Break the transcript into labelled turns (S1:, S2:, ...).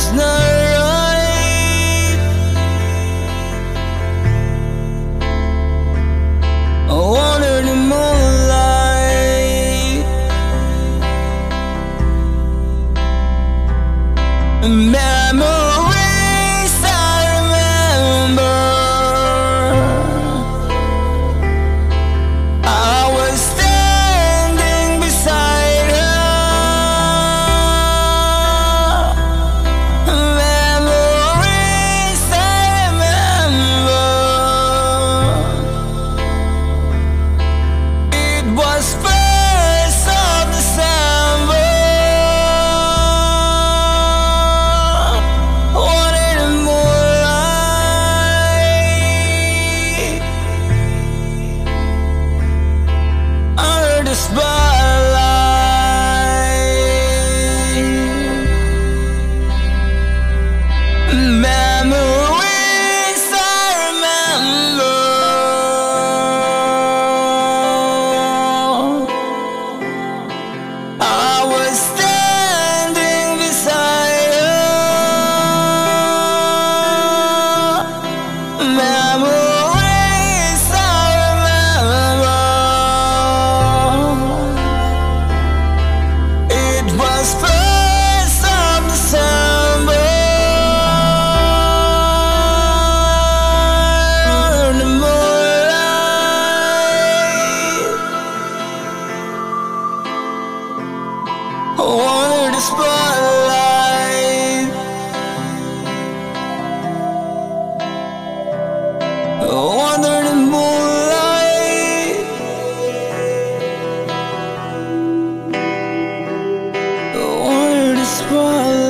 S1: It's not right I want her moonlight. just spotlight. The moonlight. Under the spotlight.